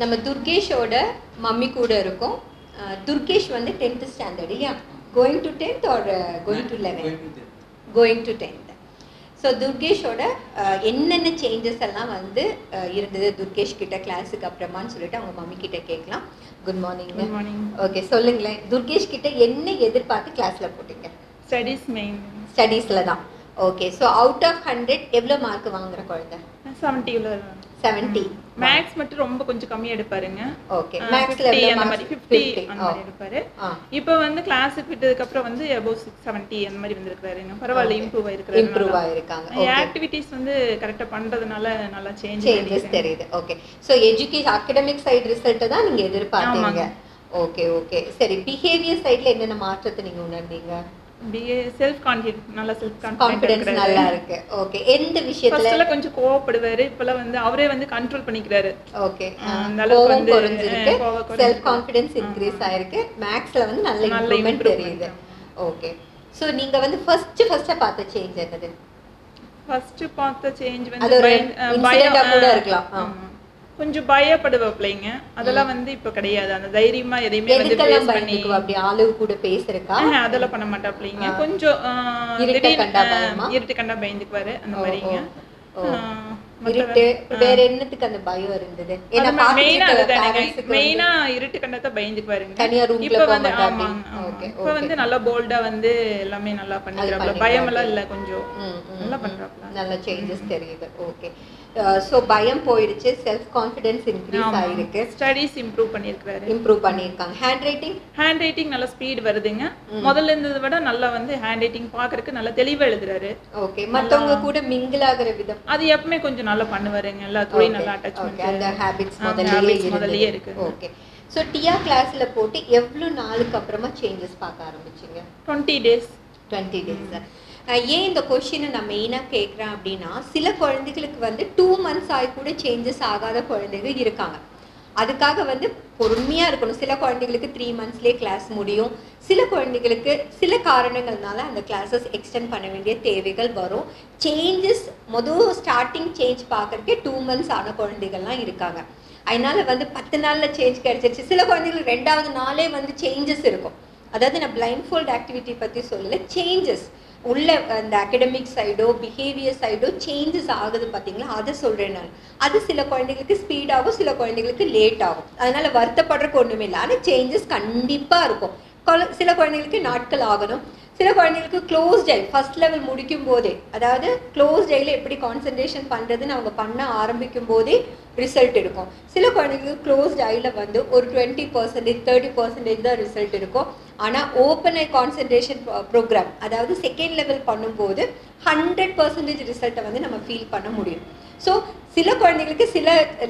நம்ம துர்கேஷோட மம்மி கூட இருக்கோம். துர்கேஷ் வந்து டென்த் ஸ்டாண்டர்ட் இல்லையா? Going to tenth or going to eleven going to tenth so துர்கேஷோட என்னென்ன சேஞ்சஸ் எல்லாம் வந்து இருந்தது? துர்கேஷ் கிட்ட கிளாஸுக்கு அப்புறமான்னு சொல்லிட்டு அவங்க மம்மி கிட்ட கேட்கலாம். Good morning good morning okay சொல்லுங்களேன். துர்கேஷ் கிட்ட என்ன எதிர்பார்த்து கிளாஸ்ல போட்டீங்க? ஸ்டடீஸ் மெயின் ஸ்டடீஸ்ல தான். Okay so out of hundred எவ்வளோ மார்க் வாங்குற குழந்தை? செவன்ட்டியில் செவன்ட்டி மேக்ஸ் மட்டும் ரொம்ப கொஞ்சம் கம்மியா எடுப்பாருங்க. ஓகே மேக்ஸ்ல 50 எவ்வளோ அந்த மாதிரி. மார்க் ஃபிஃப்டி அந்த மாதிரி எடுப்பாரு. இப்போ வந்து கிளாஸுக்கு விட்டதுக்கு அப்புறம் வந்து சிக்ஸ் செவன்ட்டி அந்த மாதிரி வந்திருக்காருங்க பரவாயில்ல இம்ப்ரூவ் ஆயிருக்காரு இம்ப்ரூவ் ஆயிருக்காங்க. ஓகே ஆக்டிவிட்டிஸ் வந்து கரெக்டா பண்றதுனால நல்லா சேஞ்ச் சேஞ்சஸ் தெரியுது. Okay so education academic side ரிசல்ட்டை தான் நீங்க எதிர்பார்த்தீங்க. ஓகே ஓகே சரி பிஹேவியர் சைடுல என்னென்ன மாற்றத்தை நீங்க உணர்ந்தீங்க? பிஏ செல்ஃப் கான்ஃபிடன்ஸ் நல்லா செல்ஃப் கான்ஃபிடன்ஸ் நல்லா இருக்கு. ஓகே எந்த விஷயத்துல? ஃபர்ஸ்ட்ல கொஞ்சம் கோவப்படுவாரு. இப்பெல்லாம் வந்து அவரே வந்து கண்ட்ரோல் பண்ணிக்கிறாரு. ஓகே அந்த அளவுக்கு வந்து, குறைஞ்சிருக்கு. செல்ஃப் கான்ஃபிடன்ஸ் இன்க்ரீஸ் ஆயிருக்கு. மேக்ஸ்ல வந்து நல்ல இம்ப்ரூவ்மெண்ட். தெரியுது. ஓகே ஸோ நீங்க வந்து ஃபர்ஸ்ட் ஃபர்ஸ்டா பார்த்த சேஞ்ச் என்னது? ஃபர்ஸ்ட் பார்த்த சேஞ்ச் வந்து பயம், கூட இருக்கலாம். கொஞ்சம் பயப்படுவாப்லைங்க அதெல்லாம் வந்து இப்ப கிடையாது. அந்த தைரியமா எதையுமே வந்து face பண்ணி அப்படி ஆளு கூட பேசுறக்கா? அதெல்லாம் பண்ண மாட்டாப்லைங்க கொஞ்சம் ஆஹ், இருட்டை கண்டா பயந்துக்குவாரு அந்த மாதிரிங்க. இருட்டு வேற- என்னத்துக்கு அந்த பயம் இருந்தது? ஏன்னா மெயினா இருட்டு கண்டத்தை பயந்துக்குவாருங்க தனியா வந்து இப்ப. வந்து நல்லா போல்டா வந்து எல்லாமே நல்லா பண்ணிக்கிறாப்ல. பயம் எல்லாம் இல்ல கொஞ்சம். ம், ம், நல்லா ம். பண்றாப்ல நல்ல சேஞ்சஸ் தெரியுது. ஓகே ஸோ பயம் போயிடுச்சு. செல்ஃப் கான்ஃபிடன்ஸ் இன்க்ரீஸ் ஆயிருக்கு. ஸ்டடீஸ் இம்ப்ரூவ் பண்ணிருக்காரு இம்ப்ரூவ் பண்ணியிருக்காங்க. ஹேண்ட் ரைட்டிங் ஹேண்ட் ரைட்டிங் நல்லா ஸ்பீட் வருதுங்க. முதல்ல இருந்ததை விட நல்லா வந்து ஹேண்ட் ரைட்டிங் பாக்குறதுக்கு நல்லா தெளிவா எழுதுறாரு. ஓகே மத்தவங்க கூட மிங்கிள் ஆகுற விதம். அது எப்பவுமே கொஞ்சம் நல்லா பண்ணுவாருங்க எல்லாத்துலயும் நல்லா ஓகே அட்டாச்மெண்ட் அந்த ஹேபிட்ஸ் முதல்லயே இருக்கு. ஓகே ஸோ டியா கிளாஸ்ல போட்டு எவ்வளவு நாளுக்கு அப்புறமா சேஞ்சஸ் பார்க்க ஆரம்பிச்சீங்க? டுவெண்ட்டி டேஸ் டுவெண்ட்டி டேஸ் ஏன் இந்த கொஷினை நான் மெயினாக கேட்குறேன் அப்படின்னா சில குழந்தைகளுக்கு வந்து டூ மந்த்ஸ் ஆகி கூட சேஞ்சஸ் ஆகாத குழந்தைகள் இருக்காங்க. அதுக்காக வந்து பொறுமையாக இருக்கணும். சில குழந்தைகளுக்கு த்ரீ மந்த்ஸ்லேயே கிளாஸ் முடியும். சில குழந்தைகளுக்கு சில காரணங்கள்னால அந்த கிளாஸஸ் எக்ஸ்டெண்ட் பண்ண வேண்டிய தேவைகள் வரும். சேஞ்சஸ் மொதல் ஸ்டார்டிங் சேஞ்ச் பார்க்கறதுக்கே டூ மந்த்ஸ் ஆன குழந்தைகள்லாம் இருக்காங்க. அதனால வந்து பத்து நாளில் சேஞ்ச் கிடைச்சிருச்சு. சில குழந்தைகளுக்கு ரெண்டாவது நாளே வந்து சேஞ்சஸ் இருக்கும். அதாவது நான் பிளைண்ட் ஃபோல்ட் ஆக்டிவிட்டி பற்றி சொல்லலை சேஞ்சஸ் உள்ள அந்த அகடமிக் சைடோ பிஹேவியர் சைடோ சேஞ்சஸ் ஆகுது பார்த்தீங்களா அதை சொல்கிறேன் நான். அது சில குழந்தைங்களுக்கு ஸ்பீடாகும் சில குழந்தைங்களுக்கு லேட் ஆகும். அதனால வருத்தப்படுறதுக்கு ஒன்றுமே இல்லை ஆனால் சேஞ்சஸ் கண்டிப்பாக இருக்கும். சில குழந்தைகளுக்கு நாட்கள் ஆகணும். சில குழந்தைகளுக்கு க்ளோஸ் ஐ ஃபர்ஸ்ட் லெவல் முடிக்கும் போதே அதாவது க்ளோஸ் ஐல எப்படி கான்சென்ட்ரேஷன் பண்ணுறதுன்னு அவங்க பண்ண ஆரம்பிக்கும் போதே ரிசல்ட் இருக்கும் சில குழந்தைங்களுக்கு க்ளோஸ்ட் ஐல வந்து ஒரு டுவெண்ட்டி பர்சன்டேஜ் தேர்ட்டி பர்சன்டேஜ் தான் ரிசல்ட் இருக்கும் ஆனால் ஓப்பன் ஐ கான்சென்ட்ரேஷன் ப்ரோக்ராம் அதாவது செகண்ட் லெவல் பண்ணும்போது ஹண்ட்ரட் பர்சன்டேஜ் ரிசல்ட்டை வந்து நம்ம ஃபீல் பண்ண முடியும். ஸோ சில குழந்தைங்களுக்கு சில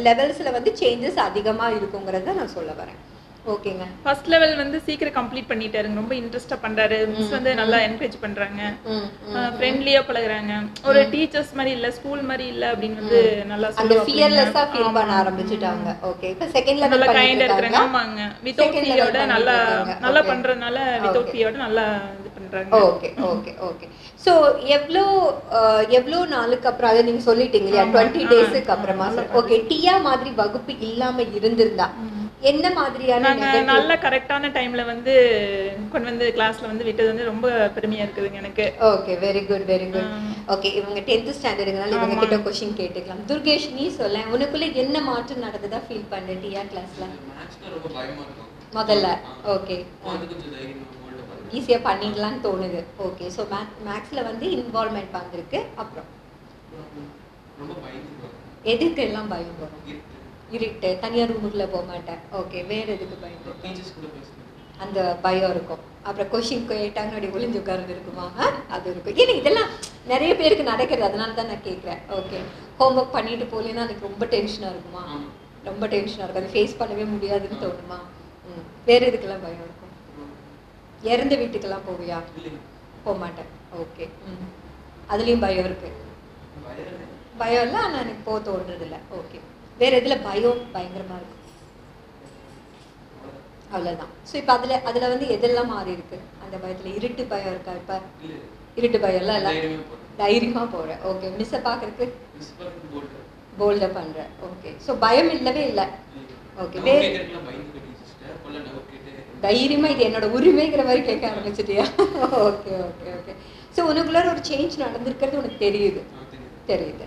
லெவல்ஸில் வந்து சேஞ்சஸ் அதிகமாக இருக்குங்கிறத நான் சொல்ல வரேன். ஓகேங்க ஃபர்ஸ்ட் லெவல் வந்து சீக்கிரம் கம்ப்ளீட் பண்ணிட்டாருங்க ரொம்ப இன்ட்ரெஸ்டா பண்றாரு. மிஸ் வந்து நல்லா என்கரேஜ் பண்றாங்க. ஃப்ரெண்ட்லியா பழகுறாங்க. ஒரு டீச்சர்ஸ் மாதிரி இல்ல ஸ்கூல் மாதிரி இல்ல அப்படின்னு வந்து நல்லா அந்த ஃபியர்லெஸ்ஸா ஃபீல் பண்ண ஆரம்பிச்சுட்டாங்க. ஓகே இப்போ செகண்ட் லெவல் நல்லா கைண்டா இருக்கிறாங்க. ஆமாங்க. ஃபியோட பண்ணிட்டு நல்லா. நல்லா. பண்றதுனால வித்தவுட் ஃபியோட நல்லா இது பண்றாங்க. ஓகே ஓகே ஓகே ஸோ எவ்வளோ அஹ், எவ்வளோ நாளுக்கு அப்புறம் அதை நீங்க சொல்லிட்டீங்க இல்லையா. டுவெண்ட்டி டேஸுக்கு அப்புறமா. ஓகே டியா மாதிரி வகுப்பு இல்லாம இருந்திருந்தா என்ன மாதிரியான நல்ல கரெக்டான டைம்ல வந்து கொண்டு வந்து கிளாஸ்ல வந்து விட்டது வந்து ரொம்ப பெருமையா இருக்குதுங்க எனக்கு. Okay very good very good okay இவங்க டென்த் ஸ்டாண்டர்டுங்கனால இவங்க. கிட்ட கொஸ்டின் கேட்டுக்கலாம். துர்கேஷ் நீ சொல்ல உனக்குள்ள என்ன மாற்றம் நடந்ததா ஃபீல் பண்ண டியா கிளாஸ்ல முதல்ல. ஓகே. ஈஸியாக பண்ணிடலாம்னு தோணுது. ஓகே ஸோ மேக் மேக்ஸில் வந்து இன்வால்மெண்ட் வந்திருக்கு. அப்புறம்? எதுக்கு எல்லாம் பயம் வரும் இருட்டு தனியார் ரூமுக்குள்ளே போக மாட்டேன். ஓகே வேற எதுக்கு பேசுவேன் அந்த பயம் இருக்கும். அப்புறம் கொஷின் கேட்டாங்க அப்படி ஒளிஞ்சு உட்கார்ந்து இருக்குமா? அது இருக்கும். ஏன்னா இதெல்லாம் நிறைய பேருக்கு நடக்கிறது. அதனால தான் நான் கேட்குறேன். ஓகே ஹோம்ஒர்க் பண்ணிட்டு போகலன்னா அதுக்கு ரொம்ப டென்ஷனாக இருக்குமா. ரொம்ப டென்ஷனாக இருக்கும். அதை ஃபேஸ் பண்ணவே முடியாதுன்னு தோணுமா? ம். வேற எதுக்கெல்லாம் பயம் இருக்கும்? இறந்த வீட்டுக்கெல்லாம் போவியா? போக மாட்டேன். ஓகே ம். அதுலேயும் பயம் இருக்கு. பயம் இல்லை. ஆனால் எனக்கு போக தோன்றது இல்லை ஓகே வேற எதுல பயம்? பயங்கரமா இருக்கும் அவ்வளவுதான். ஸோ இப்போ அதுல அதுல வந்து எதெல்லாம் மாறி இருக்கு? அந்த பயத்துல இருட்டு பயம் இருக்கா இப்ப? இருட்டு பயம் எல்லாம் இல்லை. தைரியமா போறேன் தைரியமா போறேன் ஓகே மிஸ்ஸை பார்க்கறதுக்கு மிஸ் பண்ணி போட்டு போல்டா பண்ற. ஓகே ஸோ பயம் இல்லவே இல்லை. ஓகே டவுட் வே கேட்கறதுக்குலாம் பயந்து போயிட்டீங்க சிஸ்டர் கொள்ள டவுட் கேட்டு. தைரியமா இது என்னோட உரிமைங்கிற மாதிரி கேட்க ஆரம்பிச்சிட்டியா? ஓகே ஓகே ஓகே ஸோ உனக்குள்ளார ஒரு சேஞ்ச் நடந்திருக்கிறது உனக்கு தெரியுது. தெரியுது.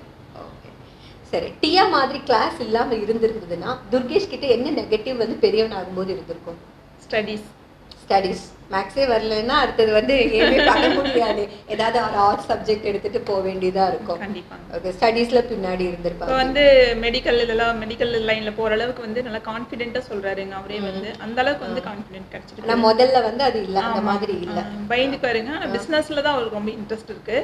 சரி. டியா மாதிரி கிளாஸ் இல்லாம இருந்திருந்ததுன்னா துர்கேஷ் கிட்ட என்ன நெகட்டிவ் வந்து பெரியவன் ஆகும்போது இருந்திருக்கும்? ஸ்டடீஸ் ஸ்டடீஸ் மேக்ஸே வரலைன்னா அடுத்தது வந்து எதுவுமே பண்ண முடியாது. ஏதாவது ஒரு ஆர்ட் சப்ஜெக்ட் எடுத்துட்டு போக வேண்டியதா இருக்கும். ஓகே ஸ்டடீஸ்ல பின்னாடி இருந்திருப்பாங்க. வந்து மெடிக்கல் இதெல்லாம் மெடிக்கல் லைன்ல போற அளவுக்கு வந்து நல்லா கான்ஃபிடென்ட்டா சொல்றாருங்க அவரே வந்து. அந்த அளவுக்கு வந்து கான்ஃபிடென்ட் கிடைச்சிருக்கு. முதல்ல வந்து அது இல்ல அந்த. மாதிரி இல்ல. ஆ, பயந்துக்காருங்க ஆனா பிசினஸ்ல தான் அவருக்கு ரொம்ப இன்ட்ரெஸ்ட் இருக்கு.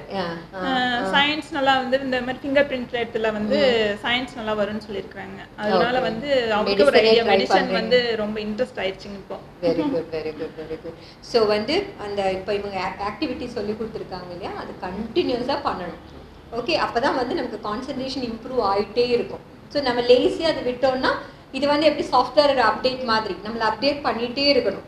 சயின்ஸ் நல்லா வந்து இந்த மாதிரி ஃபிங்கர் பிரிண்ட் இடத்துல வந்து சயின்ஸ் நல்லா வரும்னு சொல்லியிருக்காங்க அதனால. வந்து அவருக்கு ஒரு ஐடியா மெடிசன். வந்து ரொம்ப இன்ட்ரெஸ்ட் ஆயிடுச்சுங்க இப்போ. Very good very good very good so வந்து அந்த இப்போ இவங்க ஆக்டிவிட்டி சொல்லி கொடுத்துருக்காங்க இல்லையா? அது கண்டினியூஸாக பண்ணணும். ஓகே அப்போ தான் வந்து நமக்கு கான்சன்ட்ரேஷன் இம்ப்ரூவ் ஆகிட்டே இருக்கும். ஸோ நம்ம லேசியாக அதை விட்டோம்னா இது வந்து எப்படி சாஃப்ட்வேர் அப்டேட் மாதிரி நம்மளை அப்டேட் பண்ணிகிட்டே இருக்கணும்.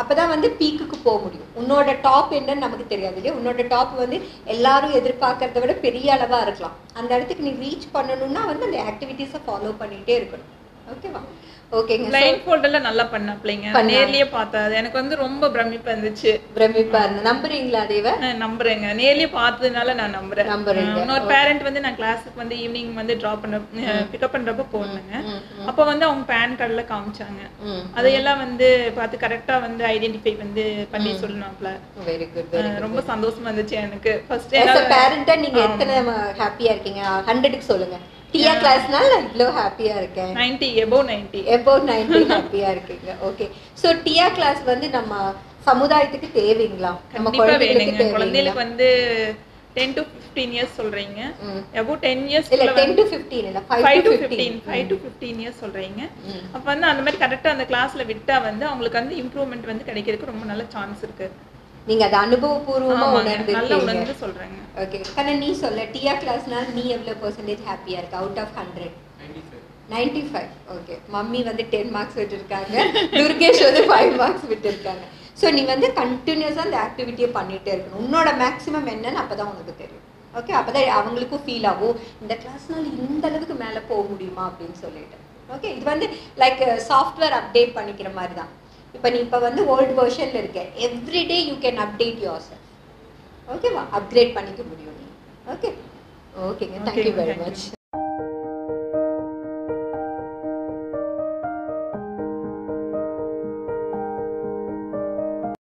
அப்போ தான் வந்து பீக்குக்கு போக முடியும். உன்னோட டாப் என்னன்னு நமக்கு தெரியாது இல்லையா? உன்னோட டாப் வந்து எல்லாரும் எதிர்பார்க்கறத விட பெரிய அளவாக இருக்கலாம். அந்த இடத்துக்கு நீ ரீச் பண்ணணும்னா வந்து அந்த ஆக்டிவிட்டீஸை ஃபாலோ பண்ணிகிட்டே இருக்கணும். ஓகேவா ஓகேங்க பிளைன் ஃபோல்டெல்லாம் நல்லா பண்ண பிள்ளைங்க. நேர்லயே பார்த்தா அது எனக்கு வந்து ரொம்ப பிரமிப்பா இருந்துச்சு. பிரமிப்பா இருந்த. நம்புறீங்களா தேவ? நான் நம்புறேங்க. நேர்லயே பார்த்ததுனால நான் நம்புறேன். நம்புறீங்க. இன்னொரு பேரண்ட் வந்து நான் கிளாஸுக்கு வந்து ஈவினிங் வந்து ட்ராப் பண்ண பிக்கப் பண்றப்ப போனேங்க அப்போ வந்து அவங்க பேன் கார்டுல காமிச்சாங்க. அதையெல்லாம் வந்து பார்த்து கரெக்டா வந்து ஐடென்டிஃபை வந்து பண்ணி சொல்லணும்ல வெரி குட் ரொம்ப சந்தோஷமா இருந்துச்சு எனக்கு. ஃபர்ஸ்ட் பேரண்டா நீங்க எத்தனை ஹாப்பியா இருக்கீங்க? ஹண்ட்ரடுக்கு சொல்லுங்க. டியா கிளாஸ்னால இவ்வளோ ஹாப்பியா இருக்கேன். Ninety above ninety above ninety ஹாப்பியா இருக்கீங்க. ஓகே ஸோ டியா கிளாஸ் வந்து நம்ம சமுதாயத்துக்கு தேவைங்களா? நம்ம குழந்தைகளுக்கு குழந்தைகளுக்கு வந்து டென் டு ஃபிஃப்டீன் இயர்ஸ் சொல்றீங்க. ம். எபோவ் டென் இயர்ஸ் இல்ல டென் டு ஃபிஃப்டீன் இல்ல five to fifteen five to fifteen years சொல்றீங்க. அப்ப வந்து அந்த மாதிரி கரெக்டா அந்த கிளாஸ்ல விட்டா வந்து அவங்களுக்கு வந்து இம்ப்ரூவ்மெண்ட் வந்து கிடைக்கிறதுக்கு ரொம்ப நல்ல சான்ஸ் இருக்கு. நீங்க அதை அனுபவபூர்வமா உணர்ந்து சொல்றேங்க. ஓகே கண்ணா நீ சொல்ல டியா கிளாஸ்னால நீ எவ்வளவு பர்சன்டேஜ் ஹாப்பியா இருக்க? Out of hundred ninety five okay mummy வந்து டென் மார்க்ஸ் விட்டுருக்காங்க. துர்கேஷ் வந்து ஃபைவ் மார்க்ஸ் விட்டுருக்காங்க. ஸோ நீ வந்து கண்டினியூஸாக அந்த ஆக்டிவிட்டியை பண்ணிகிட்டே இருக்கணும். உன்னோட மேக்ஸிமம் என்னன்னு அப்போ தான் உனக்கு தெரியும். ஓகே அப்போ தான் அவங்களுக்கும் ஃபீல் ஆகும். இந்த கிளாஸ்னால இந்த அளவுக்கு மேலே போக முடியுமா அப்படின்னு சொல்லிட்டு. ஓகே இது வந்து லைக் சாஃப்ட்வேர் அப்டேட் பண்ணிக்கிற மாதிரி தான் இப்போ நீ இப்போ வந்து ஓல்டு வெர்ஷனில் இருக்க. Everyday you can update your self ஓகேவா அப்கிரேட் பண்ணிக்க முடியும் நீ. ஓகே ஓகேங்க தேங்க்யூ வெரி. மச்